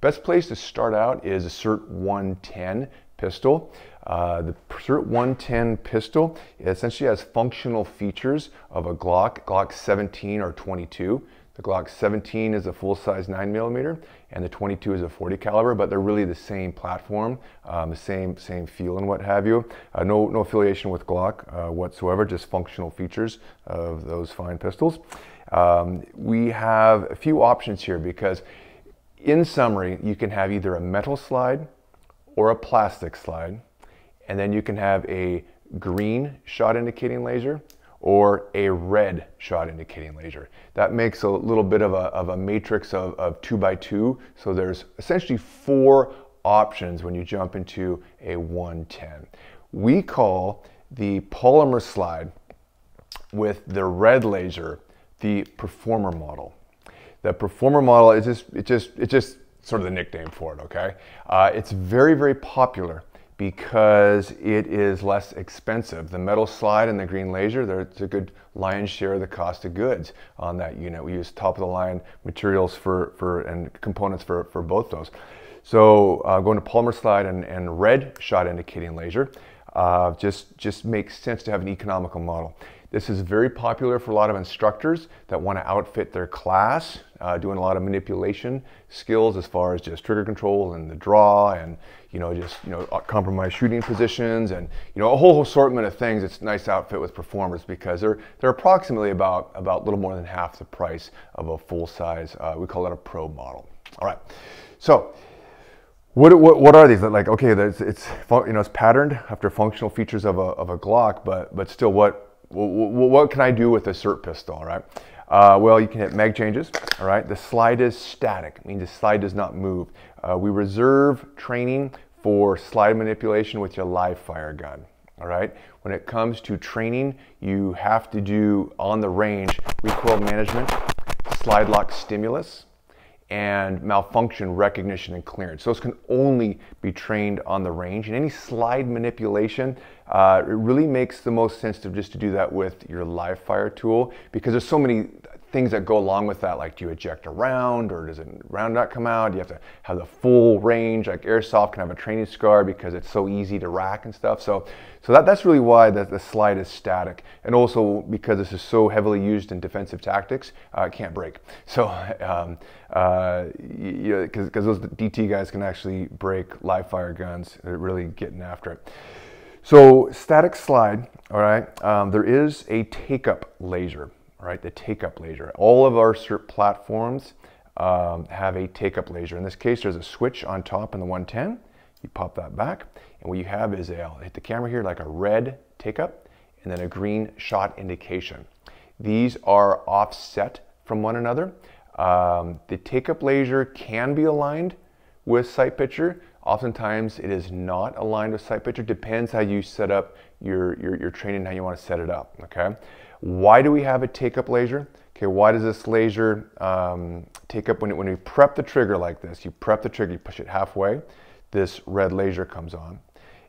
Best place to start out is a SIRT 110 pistol. Uh, the SIRT 110 pistol essentially has functional features of a Glock, Glock 17 or 22. The Glock 17 is a full-size 9mm, and the 22 is a 40 caliber, but they're really the same platform, um, the same same feel and what have you. Uh, no no affiliation with Glock uh, whatsoever, just functional features of those fine pistols. Um, we have a few options here because, in summary, you can have either a metal slide or a plastic slide, and then you can have a green shot indicating laser or a red shot indicating laser. That makes a little bit of a, of a matrix of, of two by two. So there's essentially four options when you jump into a 110. We call the polymer slide with the red laser the performer model. The performer model is just, it just, it just sort of the nickname for it, okay? Uh, it's very, very popular because it is less expensive. The metal slide and the green laser, there's a good lion's share of the cost of goods on that unit. We use top of the line materials for, for and components for, for both those. So uh, going to polymer slide and, and red shot indicating laser uh, just, just makes sense to have an economical model. This is very popular for a lot of instructors that want to outfit their class, uh, doing a lot of manipulation skills as far as just trigger control and the draw and, you know, just, you know, uh, compromise shooting positions and, you know, a whole assortment of things. It's nice outfit with performers because they're, they're approximately about, about a little more than half the price of a full size, uh, we call it a pro model. All right. So, what, what, what, are these? Like, okay, it's, it's, you know, it's patterned after functional features of a, of a Glock, but, but still what, what what can I do with a SIRT pistol, all right? Uh, well, you can hit mag changes, all right? The slide is static, means the slide does not move. Uh, we reserve training for slide manipulation with your live fire gun, all right? When it comes to training, you have to do on the range recoil management, slide lock stimulus, and malfunction recognition and clearance. Those can only be trained on the range. And any slide manipulation, uh, it really makes the most sense to just to do that with your live fire tool because there's so many things that go along with that, like do you eject a round or does a round not come out? Do You have to have the full range, like airsoft can have a training scar because it's so easy to rack and stuff. So, so that, that's really why the, the slide is static. And also because this is so heavily used in defensive tactics, uh, it can't break. So, um, uh, you know, because those DT guys can actually break live fire guns, they're really getting after it. So static slide, all right, um, there is a take-up laser right, the take-up laser. All of our SIRT platforms um, have a take-up laser. In this case, there's a switch on top in the 110. You pop that back, and what you have is a, I'll hit the camera here, like a red take-up, and then a green shot indication. These are offset from one another. Um, the take-up laser can be aligned with sight picture. Oftentimes it is not aligned with sight picture. Depends how you set up your, your, your training, how you want to set it up, okay? Why do we have a take-up laser? Okay, why does this laser um, take up when, when we prep the trigger like this? You prep the trigger, you push it halfway, this red laser comes on.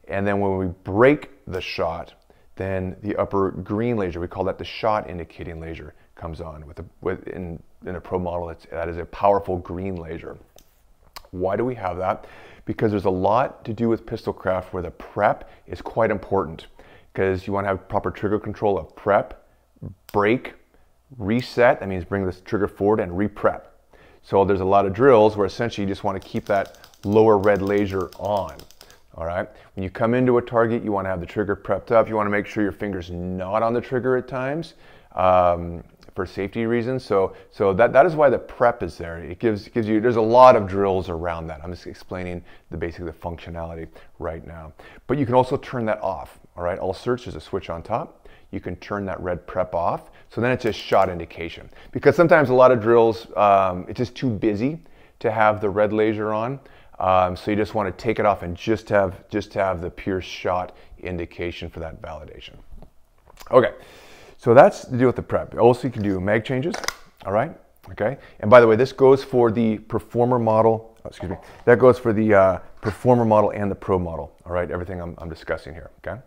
And then when we break the shot, then the upper green laser, we call that the shot indicating laser, comes on. With, a, with in, in a pro model, it's, that is a powerful green laser. Why do we have that? Because there's a lot to do with pistol craft where the prep is quite important because you want to have proper trigger control of prep break, reset, that means bring the trigger forward and re-prep. So there's a lot of drills where essentially you just want to keep that lower red laser on. All right. When you come into a target, you want to have the trigger prepped up. You want to make sure your finger's not on the trigger at times um, for safety reasons. So, so that, that is why the prep is there. It gives, gives you, there's a lot of drills around that. I'm just explaining the basic the functionality right now. But you can also turn that off. All right. All search, there's a switch on top you can turn that red prep off. So then it's just shot indication. Because sometimes a lot of drills, um, it's just too busy to have the red laser on. Um, so you just want to take it off and just have, just have the pure shot indication for that validation. Okay, so that's the deal with the prep. Also you can do mag changes, all right? Okay, and by the way, this goes for the performer model, oh, excuse me, that goes for the uh, performer model and the pro model, all right? Everything I'm, I'm discussing here, okay?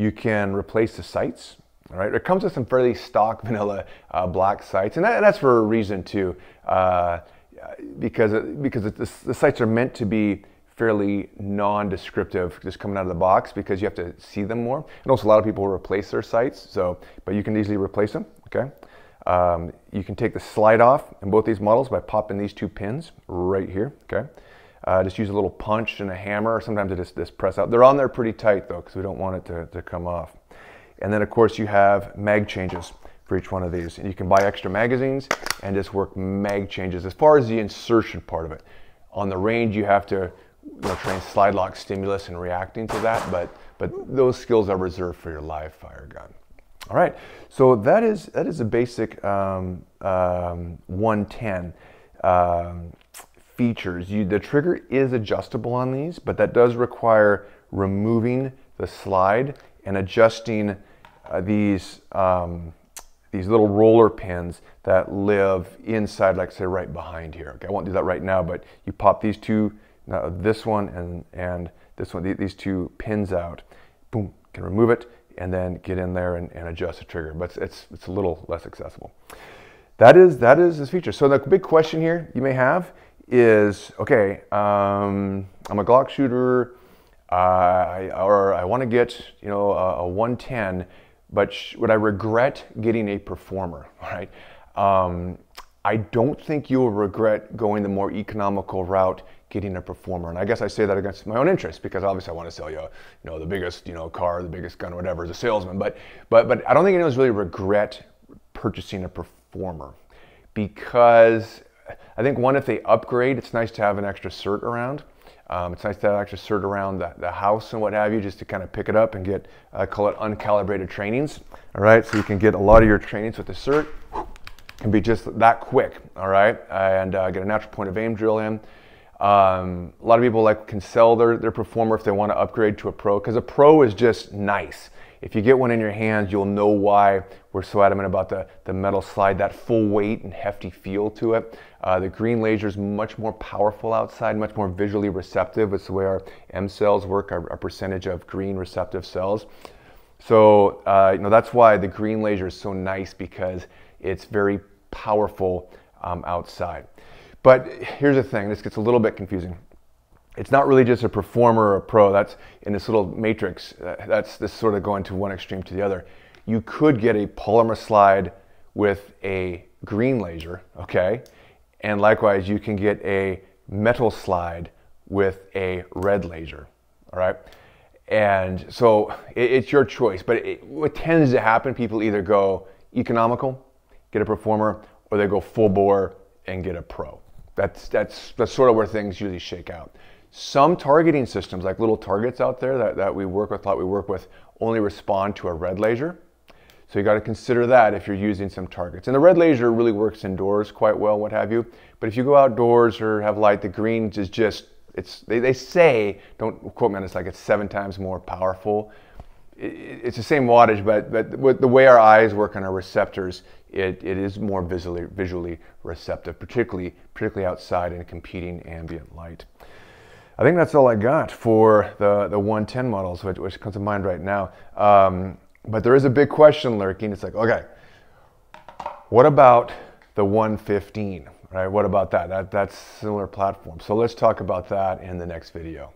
You can replace the sights. All right, it comes with some fairly stock vanilla uh, black sights, and, that, that's for a reason too. Uh, because because the, the sights are meant to be fairly non-descriptive just coming out of the box because you have to see them more. And also a lot of people replace their sights, so but you can easily replace them. Okay. Um, you can take the slide off in both these models by popping these two pins right here. Okay. Uh, just use a little punch and a hammer, sometimes just, just press out. They're on there pretty tight though, because we don't want it to, to come off. And then of course you have mag changes for each one of these. And you can buy extra magazines and just work mag changes. As far as the insertion part of it, on the range you have to you know, train slide lock stimulus and reacting to that, but, but those skills are reserved for your live fire gun. All right, so that is, that is a basic um, um, 110 um, features. You, the trigger is adjustable on these, but that does require removing the slide and adjusting uh, these, um, these little roller pins that live inside, like say right behind here. Okay, I won't do that right now, but you pop these two now this one and, and this one, these two pins out, boom, can remove it and then get in there and, and adjust the trigger, but it's, it's, it's a little less accessible. That is, that is this feature. So the big question here you may have is, okay, um, I'm a Glock shooter, uh, I, or I want to get, you know, a, a 110, but would I regret getting a performer, right? Um, I don't think you'll regret going the more economical route getting a performer. And I guess I say that against my own interest because obviously I want to sell you, you know, the biggest, you know, car, the biggest gun, whatever, as a salesman. But, but, but I don't think anyone's really regret purchasing a performer because I think one, if they upgrade, it's nice to have an extra SIRT around. Um, it's nice to have extra SIRT around the, the, house and what have you, just to kind of pick it up and get, uh, call it uncalibrated trainings. All right, so you can get a lot of your trainings with the SIRT can be just that quick. All right, and uh, get a natural point of aim drill in. Um, a lot of people like can sell their, their performer if they want to upgrade to a pro because a pro is just nice. If you get one in your hands, you'll know why we're so adamant about the, the metal slide, that full weight and hefty feel to it. Uh, the green laser is much more powerful outside, much more visually receptive. It's the way our M cells work, our, our percentage of green receptive cells. So, uh, you know, that's why the green laser is so nice because it's very powerful um, outside. But here's the thing, this gets a little bit confusing. It's not really just a performer or a pro, that's in this little matrix, uh, that's this sort of going to one extreme to the other. You could get a polymer slide with a green laser, okay? And likewise, you can get a metal slide with a red laser, all right? And so it, it's your choice, but it, what tends to happen, people either go economical, get a performer, or they go full bore and get a pro. That's, that's, that's sort of where things usually shake out. Some targeting systems, like little targets out there that, that we work with, a lot we work with, only respond to a red laser. So you got to consider that if you're using some targets. And the red laser really works indoors quite well, what have you. But if you go outdoors or have light, the green is just, it's, they, they say, don't quote me on this, like it's seven times more powerful. It, it's the same wattage, but, but the way our eyes work on our receptors, it, it is more visually, visually receptive, particularly, particularly outside in competing ambient light. I think that's all I got for the, the 110 models, which, which comes to mind right now. Um, but there is a big question lurking. It's like, okay, what about the 115? Right? What about that? that? That's similar platform. So let's talk about that in the next video.